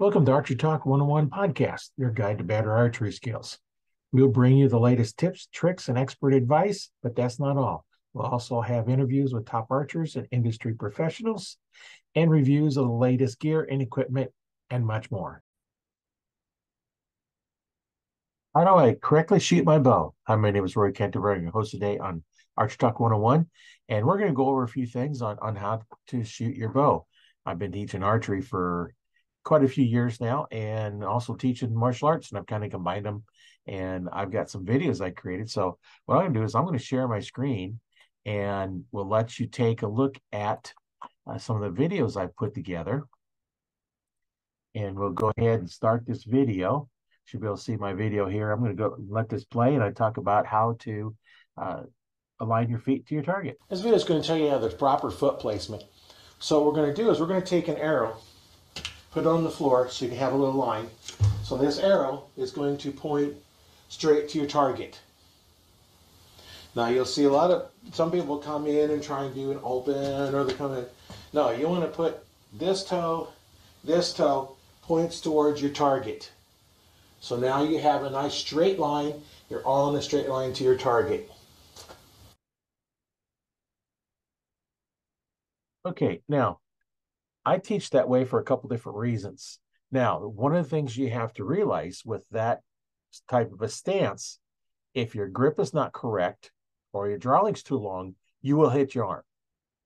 Welcome to Archery Talk 101 podcast, your guide to better archery skills. We'll bring you the latest tips, tricks, and expert advice, but that's not all. We'll also have interviews with top archers and industry professionals and reviews of the latest gear and equipment and much more. How do I correctly shoot my bow? Hi, my name is Roy Canterbury. Your host today on Archery Talk 101, and we're going to go over a few things on, on how to shoot your bow. I've been teaching archery for quite a few years now and also teaching martial arts and I've kind of combined them and I've got some videos I created. So what I'm going to do is I'm going to share my screen and we'll let you take a look at uh, some of the videos I've put together. And we'll go ahead and start this video. You should be able to see my video here. I'm going to go let this play and I talk about how to uh, align your feet to your target. This video is going to tell you how the proper foot placement. So what we're going to do is we're going to take an arrow put it on the floor so you can have a little line. So this arrow is going to point straight to your target. Now you'll see a lot of, some people come in and try and do an open or they come in. No, you want to put this toe, this toe points towards your target. So now you have a nice straight line. You're all in a straight line to your target. Okay, now I teach that way for a couple different reasons. Now, one of the things you have to realize with that type of a stance, if your grip is not correct or your draw length's too long, you will hit your arm.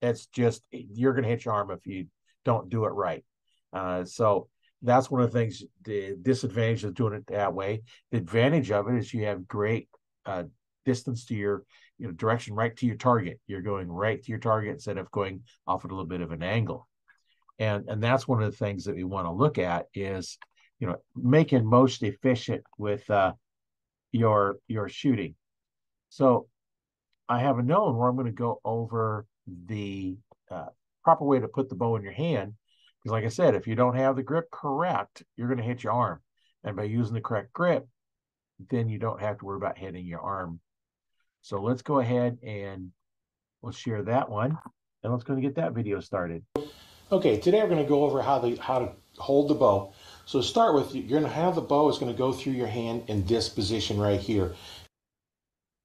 It's just you're going to hit your arm if you don't do it right. Uh, so that's one of the things. The disadvantage of doing it that way. The advantage of it is you have great uh, distance to your you know direction right to your target. You're going right to your target instead of going off at a little bit of an angle and and that's one of the things that we want to look at is you know making most efficient with uh, your your shooting. So i have a known where i'm going to go over the uh, proper way to put the bow in your hand because like i said if you don't have the grip correct you're going to hit your arm. And by using the correct grip then you don't have to worry about hitting your arm. So let's go ahead and we'll share that one and let's go and get that video started Okay, today we're going to go over how the how to hold the bow. So to start with, you're going to have the bow is going to go through your hand in this position right here.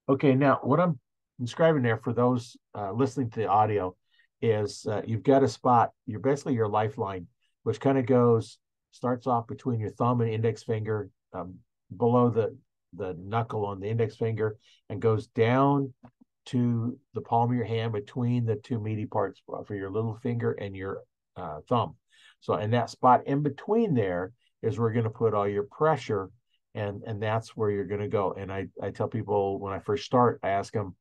Okay, now what I'm describing there for those uh, listening to the audio is uh, you've got a spot. You're basically your lifeline, which kind of goes starts off between your thumb and index finger, um, below the the knuckle on the index finger, and goes down to the palm of your hand between the two meaty parts for your little finger and your uh, thumb. So, in that spot in between there is where you're going to put all your pressure, and and that's where you're going to go. And I I tell people when I first start, I ask them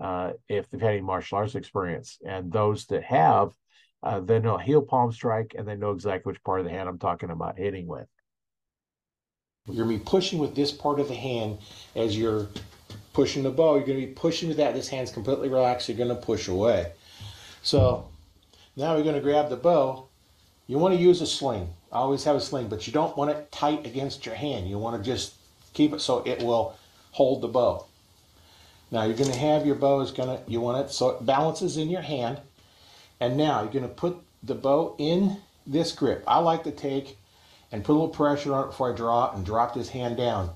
uh, if they've had any martial arts experience, and those that have, uh, they know heel palm strike, and they know exactly which part of the hand I'm talking about hitting with. You're going to be pushing with this part of the hand as you're pushing the bow. You're going to be pushing with that. This hand's completely relaxed. You're going to push away. So now we're going to grab the bow. You want to use a sling. Always have a sling, but you don't want it tight against your hand. You want to just keep it so it will hold the bow. Now you're going to have your bow is going to, you want it so it balances in your hand. And now you're going to put the bow in this grip. I like to take and put a little pressure on it before I draw and drop this hand down.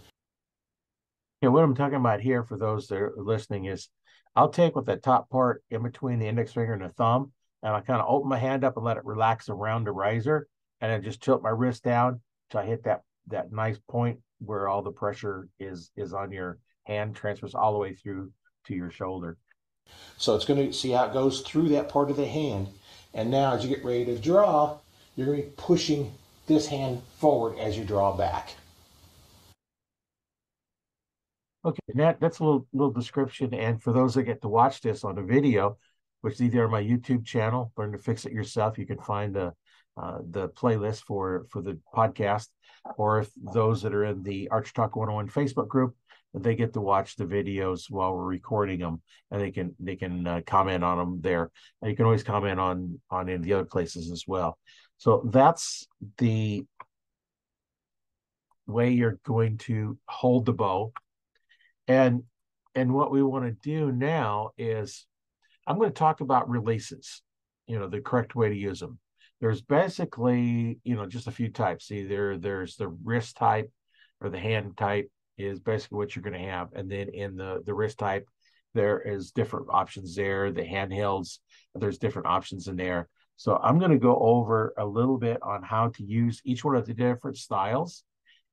Yeah, what I'm talking about here for those that are listening is I'll take with that top part in between the index finger and the thumb and I kind of open my hand up and let it relax around the riser, and then just tilt my wrist down till I hit that that nice point where all the pressure is is on your hand, transfers all the way through to your shoulder. So it's going to see how it goes through that part of the hand, and now as you get ready to draw, you're going to be pushing this hand forward as you draw back. Okay, that that's a little little description, and for those that get to watch this on a video, which is either on my YouTube channel, Learn to Fix It Yourself. You can find the uh, the playlist for for the podcast, or if those that are in the Archery Talk 101 Facebook group, they get to watch the videos while we're recording them, and they can they can uh, comment on them there. And you can always comment on on in the other places as well. So that's the way you're going to hold the bow, and and what we want to do now is I'm going to talk about releases, you know, the correct way to use them. there's basically, you know, just a few types. Either there's the wrist type or the hand type is basically what you're going to have. And then in the, the wrist type, there is different options there. The handhelds, there's different options in there. So I'm going to go over a little bit on how to use each one of the different styles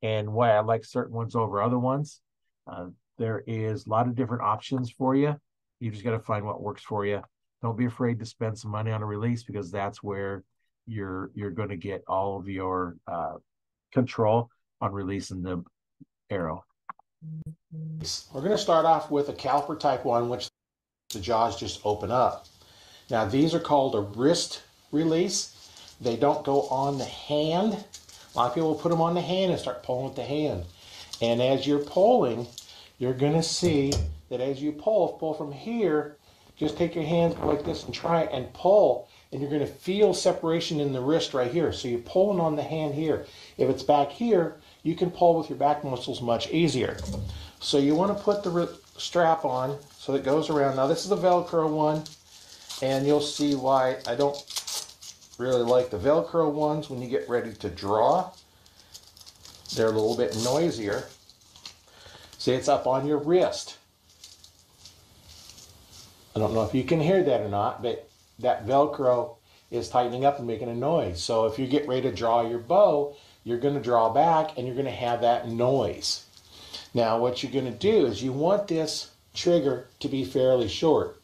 and why I like certain ones over other ones. Uh, there is a lot of different options for you. You just got to find what works for you. Don't be afraid to spend some money on a release because that's where you're you're going to get all of your uh, control on releasing the arrow. We're going to start off with a caliper type one, which the jaws just open up. Now these are called a wrist release. They don't go on the hand. A lot of people will put them on the hand and start pulling with the hand. And as you're pulling, you're going to see that as you pull, pull from here, just take your hands like this and try and pull and you're going to feel separation in the wrist right here. So you're pulling on the hand here. If it's back here, you can pull with your back muscles much easier. So you want to put the strap on so it goes around. Now this is a Velcro one, and you'll see why I don't really like the Velcro ones when you get ready to draw. They're a little bit noisier. See, it's up on your wrist. I don't know if you can hear that or not, but that Velcro is tightening up and making a noise. So if you get ready to draw your bow, you're going to draw back and you're going to have that noise. Now what you're going to do is you want this trigger to be fairly short.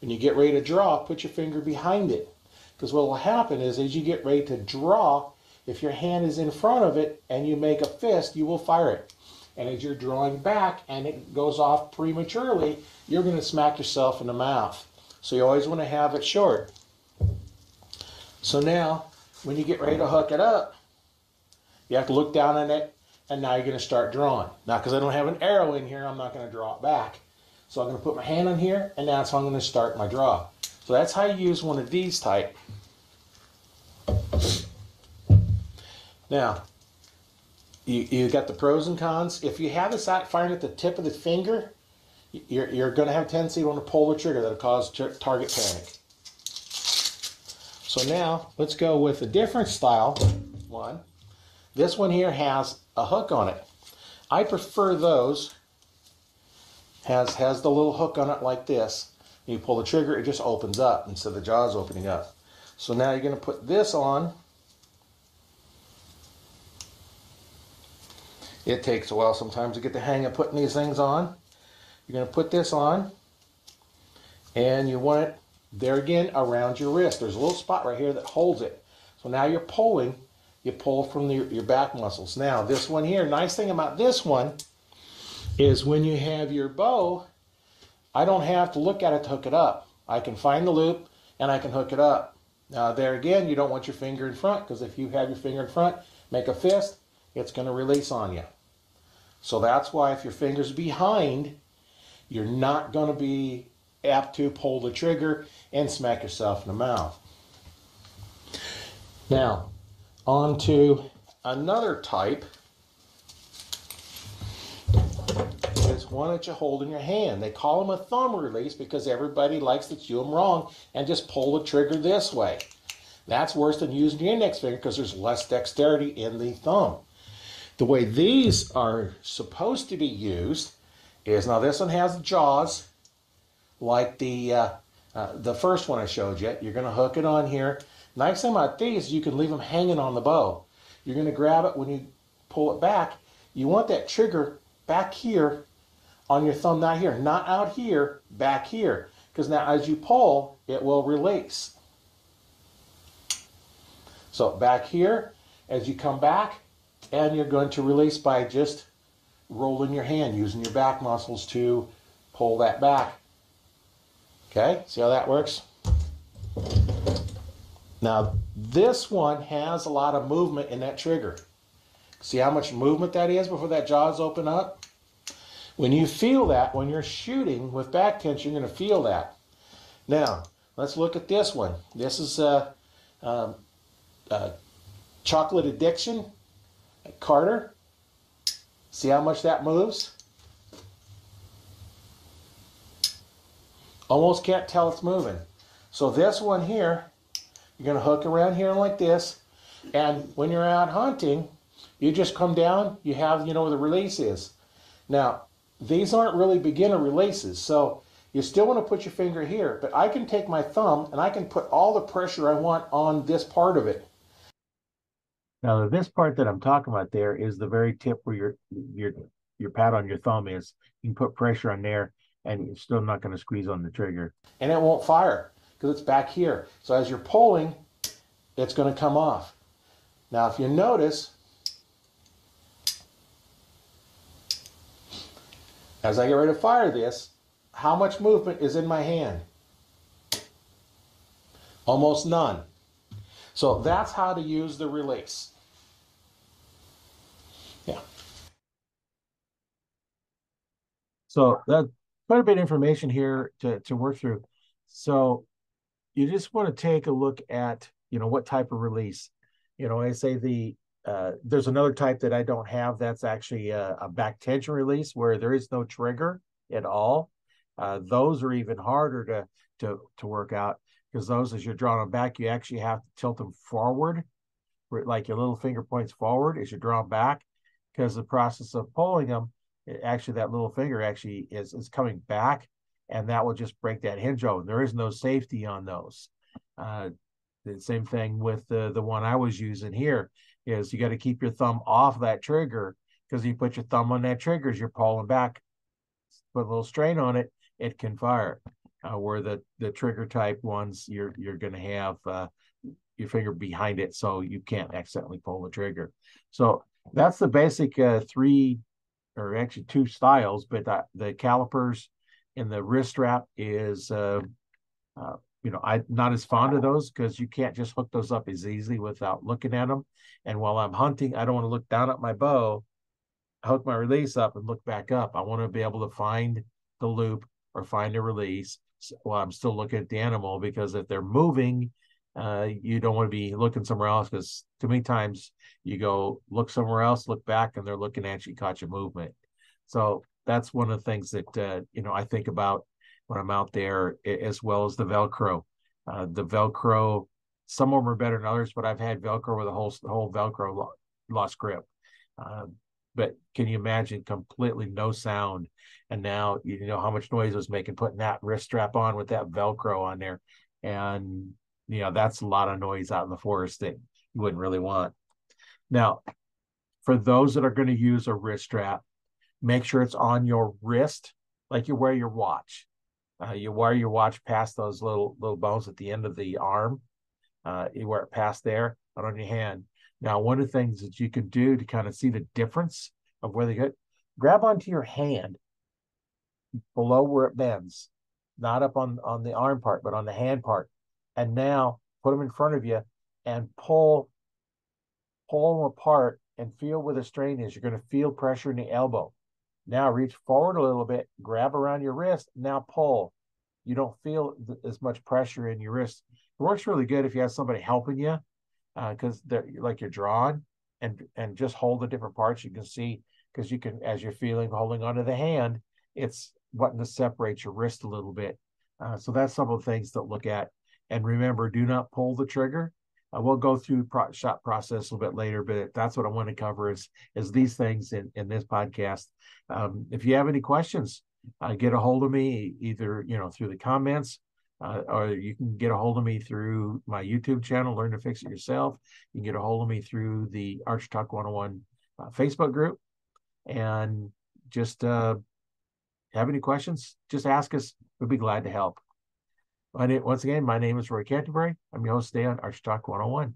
When you get ready to draw, put your finger behind it. Because what will happen is as you get ready to draw, if your hand is in front of it and you make a fist, you will fire it. And as you're drawing back and it goes off prematurely, you're going to smack yourself in the mouth. So you always want to have it short. So now, when you get ready to hook it up, you have to look down on it, and now you're going to start drawing. Now, because I don't have an arrow in here, I'm not going to draw it back. So I'm going to put my hand on here, and that's how I'm going to start my draw. So that's how you use one of these type. Now, you, you got the pros and cons. If you have this out firing at the tip of the finger, you're, you're going to have a tendency to want to pull the trigger that'll cause target panic. So now let's go with a different style one. This one here has a hook on it. I prefer those. Has has the little hook on it like this. You pull the trigger, it just opens up instead of the jaws opening up. So now you're going to put this on. It takes a while sometimes to get the hang of putting these things on. You're going to put this on and you want it there again around your wrist. There's a little spot right here that holds it. So now you're pulling, you pull from the, your back muscles. Now this one here, nice thing about this one is when you have your bow, I don't have to look at it to hook it up. I can find the loop and I can hook it up. Now there again, you don't want your finger in front because if you have your finger in front, make a fist, it's going to release on you. So that's why if your finger's behind, you're not going to be apt to pull the trigger and smack yourself in the mouth. Now, on to another type is one that you hold in your hand. They call them a thumb release because everybody likes to cue them wrong and just pull the trigger this way. That's worse than using your index finger because there's less dexterity in the thumb. The way these are supposed to be used is now this one has jaws like the uh, uh, the first one I showed you. You're going to hook it on here. Nice thing about these, you can leave them hanging on the bow. You're going to grab it when you pull it back. You want that trigger back here on your thumb, not here, not out here, back here. Because now as you pull, it will release. So back here, as you come back, and you're going to release by just rolling your hand, using your back muscles to pull that back. Okay, see how that works? Now, this one has a lot of movement in that trigger. See how much movement that is before that jaws open up? When you feel that, when you're shooting with back tension, you're going to feel that. Now, let's look at this one. This is a, uh, um, a chocolate addiction. Carter. See how much that moves? Almost can't tell it's moving. So this one here, You're going to hook around here like this. And when you're out hunting, you just come down, you have, you know, where the release is. Now, these aren't really beginner releases. So you still want to put your finger here, but I can take my thumb and I can put all the pressure I want on this part of it. Now, this part that I'm talking about there is the very tip where your your your pad on your thumb is. You can put pressure on there, and you're still not going to squeeze on the trigger. And it won't fire because it's back here. So as you're pulling, it's going to come off. Now, if you notice, as I get ready to fire this, how much movement is in my hand? Almost none. So that's how to use the release. Yeah. So that quite a bit of information here to, to work through. So you just want to take a look at, you know, what type of release. You know, I say the uh, there's another type that I don't have. That's actually a, a back tension release where there is no trigger at all. Uh, those are even harder to to to work out because those, as you're drawing them back, you actually have to tilt them forward, like your little finger points forward as you draw back, because the process of pulling them, actually that little finger actually is is coming back, and that will just break that hinge open. There is no safety on those. Uh, the same thing with the the one I was using here is you got to keep your thumb off that trigger because you put your thumb on that trigger as you're pulling back, put a little strain on it, it can fire. Uh, where the the trigger type ones, you're you're going to have uh, your finger behind it, so you can't accidentally pull the trigger. So that's the basic uh, three, or actually two styles. But uh, the calipers and the wrist strap is, uh, uh, you know, I'm not as fond of those because you can't just hook those up as easily without looking at them. And while I'm hunting, I don't want to look down at my bow, hook my release up, and look back up. I want to be able to find the loop or find a release while I'm still looking at the animal because if they're moving, uh, you don't want to be looking somewhere else because too many times you go look somewhere else, look back, and they're looking at you, caught your movement. So that's one of the things that uh, you know I think about when I'm out there, as well as the Velcro. Uh, the Velcro, some of them are better than others, but I've had Velcro with a whole whole Velcro lost grip. But can you imagine completely no sound? And now you know how much noise was making putting that wrist strap on with that velcro on there. And you know that's a lot of noise out in the forest that you wouldn't really want. Now for those that are going to use a wrist strap make sure it's on your wrist like you wear your watch. Uh, you wear your watch past those little little bones at the end of the arm. Uh, you wear it past there not on your hand now, one of the things that you can do to kind of see the difference of where they get, grab onto your hand below where it bends, not up on, on the arm part, but on the hand part. And now put them in front of you and pull, pull them apart and feel where the strain is. You're going to feel pressure in the elbow. Now reach forward a little bit, grab around your wrist, now pull. You don't feel as much pressure in your wrist. It works really good if you have somebody helping you because uh, they're like you're drawn and and just hold the different parts you can see because you can as you're feeling holding onto the hand it's wanting to separate your wrist a little bit. Uh, so that's some of the things to look at. And remember do not pull the trigger. Uh, we'll go through pro- shot process a little bit later but that's what i want to cover is is these things in in this podcast. Um, if you have any questions uh, get a hold of me either you know through the comments uh, or you can get a hold of me through my YouTube channel, Learn to Fix It Yourself. You can get a hold of me through the Archery Talk 101 uh, Facebook group. And just uh, have any questions, just ask us. We'll be glad to help. Name, once again, my name is Roy Canterbury. I'm your host today on Archery Talk 101.